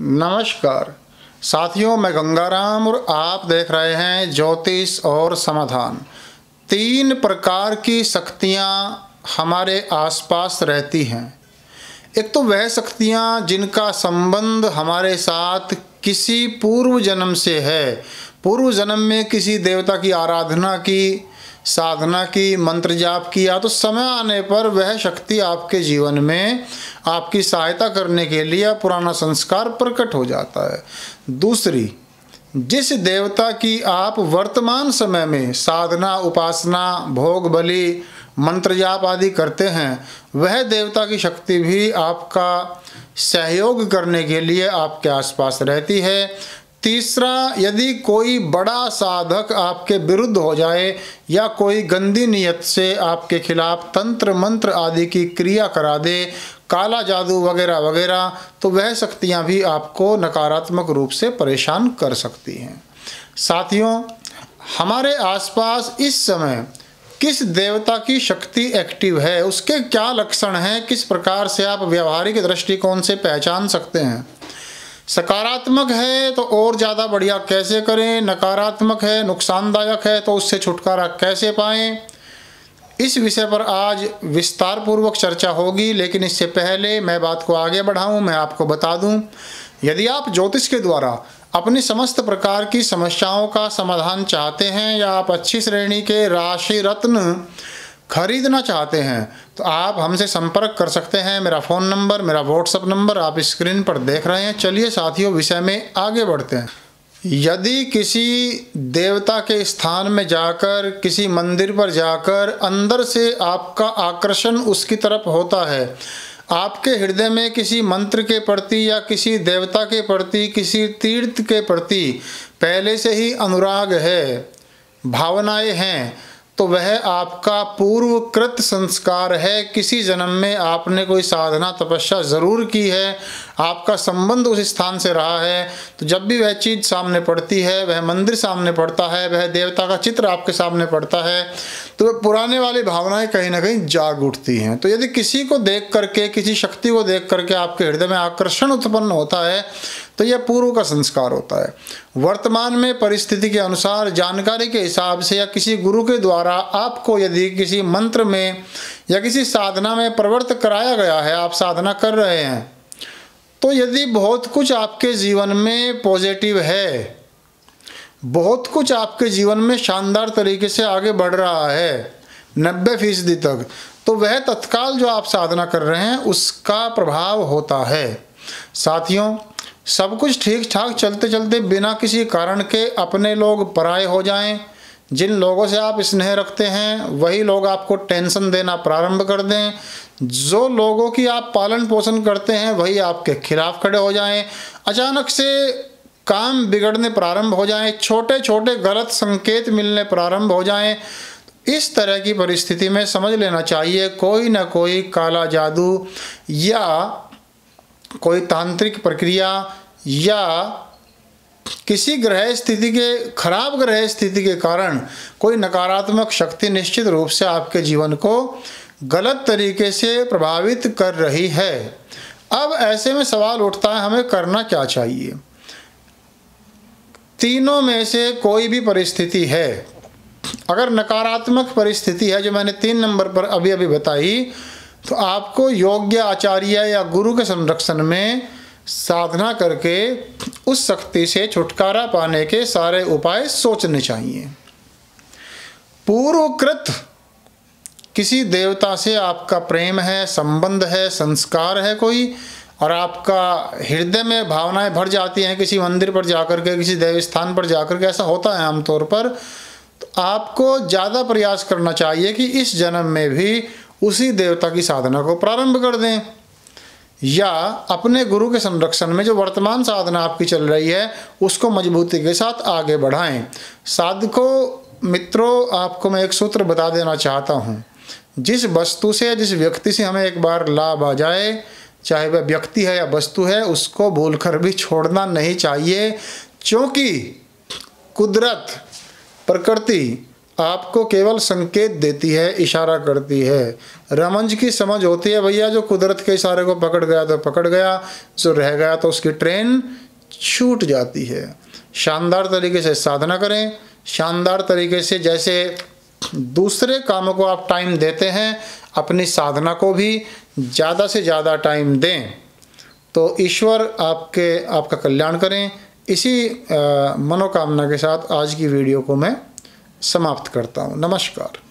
नमस्कार। साथियों, मैं गंगाराम और आप देख रहे हैं ज्योतिष और समाधान। तीन प्रकार की शक्तियाँ हमारे आसपास रहती हैं। एक तो वह शक्तियाँ जिनका संबंध हमारे साथ किसी पूर्व जन्म से है। पूर्व जन्म में किसी देवता की आराधना की साधना की, मंत्र जाप किया तो समय आने पर वह शक्ति आपके जीवन में आपकी सहायता करने के लिए पुराना संस्कार प्रकट हो जाता है। दूसरी, जिस देवता की आप वर्तमान समय में साधना, उपासना, भोग, बलि, मंत्र जाप आदि करते हैं, वह देवता की शक्ति भी आपका सहयोग करने के लिए आपके आसपास रहती है। तीसरा, यदि कोई बड़ा साधक आपके विरुद्ध हो जाए या कोई गंदी नियत से आपके खिलाफ तंत्र मंत्र आदि की क्रिया करा दे, काला जादू वगैरह वगैरह तो वह शक्तियाँ भी आपको नकारात्मक रूप से परेशान कर सकती हैं। साथियों, हमारे आसपास इस समय किस देवता की शक्ति एक्टिव है, उसके क्या लक्षण हैं, किस प्रकार से आप व्यवहारिक दृष्टिकोण से पहचान सकते हैं? सकारात्मक है तो और ज़्यादा बढ़िया कैसे करें? नकारात्मक है, नुकसानदायक है तो उससे छुटकारा कैसे पाएँ? इस विषय पर आज विस्तार पूर्वक चर्चा होगी, लेकिन इससे पहले मैं बात को आगे बढ़ाऊं, मैं आपको बता दूँ। यदि आप ज्योतिष के द्वारा अपनी समस्त प्रकार की समस्याओं का समाधान चाहते हैं या आप अच्छी श्रेणी के राशि रत्न खरीदना चाहते हैं तो आप हमसे संपर्क कर सकते हैं। मेरा फ़ोन नंबर, मेरा व्हाट्सअप नंबर आप स्क्रीन पर देख रहे हैं। चलिए साथियों, विषय में आगे बढ़ते हैं। यदि किसी देवता के स्थान में जाकर, किसी मंदिर पर जाकर अंदर से आपका आकर्षण उसकी तरफ़ होता है, आपके हृदय में किसी मंत्र के प्रति या किसी देवता के प्रति, किसी तीर्थ के प्रति पहले से ही अनुराग है, भावनाएँ हैं तो वह आपका पूर्वकृत संस्कार है। किसी जन्म में आपने कोई साधना तपस्या ज़रूर की है। आपका संबंध उस स्थान से रहा है। तो जब भी वह चीज़ सामने पड़ती है, वह मंदिर सामने पड़ता है, वह देवता का चित्र आपके सामने पड़ता है तो वह पुराने वाली भावनाएँ कहीं ना कहीं जाग उठती हैं। तो यदि किसी को देख करके, किसी शक्ति को देख करके आपके हृदय में आकर्षण उत्पन्न होता है तो यह पूर्व का संस्कार होता है। वर्तमान में परिस्थिति के अनुसार जानकारी के हिसाब से या किसी गुरु के द्वारा आपको यदि किसी मंत्र में या किसी साधना में प्रवृत्त कराया गया है, आप साधना कर रहे हैं तो यदि बहुत कुछ आपके जीवन में पॉजिटिव है, बहुत कुछ आपके जीवन में शानदार तरीके से आगे बढ़ रहा है, नब्बे फ़ीसदी तक तो वह तत्काल जो आप साधना कर रहे हैं, उसका प्रभाव होता है। साथियों सब कुछ ठीक ठाक चलते चलते बिना किसी कारण के अपने लोग पराए हो जाएँ। जिन लोगों से आप स्नेह रखते हैं, वही लोग आपको टेंशन देना प्रारंभ कर दें। जो लोगों की आप पालन पोषण करते हैं, वही आपके खिलाफ खड़े हो जाएँ। अचानक से काम बिगड़ने प्रारंभ हो जाएँ छोटे छोटे गलत संकेत मिलने प्रारंभ हो जाएँ। इस तरह की परिस्थिति में समझ लेना चाहिए, कोई ना कोई काला जादू या कोई तांत्रिक प्रक्रिया या किसी ग्रह स्थिति के, खराब ग्रह स्थिति के कारण कोई नकारात्मक शक्ति निश्चित रूप से आपके जीवन को गलत तरीके से प्रभावित कर रही है। अब ऐसे में सवाल उठता है, हमें करना क्या चाहिए? तीनों में से कोई भी परिस्थिति है, अगर नकारात्मक परिस्थिति है, जो मैंने तीन नंबर पर अभी अभी बताई तो आपको योग्य आचार्य या गुरु के संरक्षण में साधना करके उस शक्ति से छुटकारा पाने के सारे उपाय सोचने चाहिए। पूर्वकृत किसी देवता से आपका प्रेम है, संबंध है, संस्कार है कोई, और आपका हृदय में भावनाएँ भर जाती हैं किसी मंदिर पर जाकर के, किसी देव स्थान पर जाकर के, ऐसा होता है आमतौर पर तो आपको ज़्यादा प्रयास करना चाहिए कि इस जन्म में भी उसी देवता की साधना को प्रारंभ कर दें। या अपने गुरु के संरक्षण में जो वर्तमान साधना आपकी चल रही है, उसको मजबूती के साथ आगे बढ़ाएँ। साधकों, मित्रों, आपको मैं एक सूत्र बता देना चाहता हूँ। जिस वस्तु से जिस व्यक्ति से हमें एक बार लाभ आ जाए, चाहे वह व्यक्ति है या वस्तु है, उसको भूलकर भी छोड़ना नहीं चाहिए, क्योंकि कुदरत, प्रकृति आपको केवल संकेत देती है, इशारा करती है। रमंज की समझ होती है, भैया, जो कुदरत के इशारे को पकड़ गया तो पकड़ गया, जो रह गया तो उसकी ट्रेन छूट जाती है। शानदार तरीके से साधना करें, शानदार तरीके से जैसे दूसरे कामों को आप टाइम देते हैं, अपनी साधना को भी ज़्यादा से ज़्यादा टाइम दें। तो ईश्वर आपके, आपका कल्याण करें। इसी मनोकामना के साथ आज की वीडियो को मैं समाप्त करता हूँ। नमस्कार।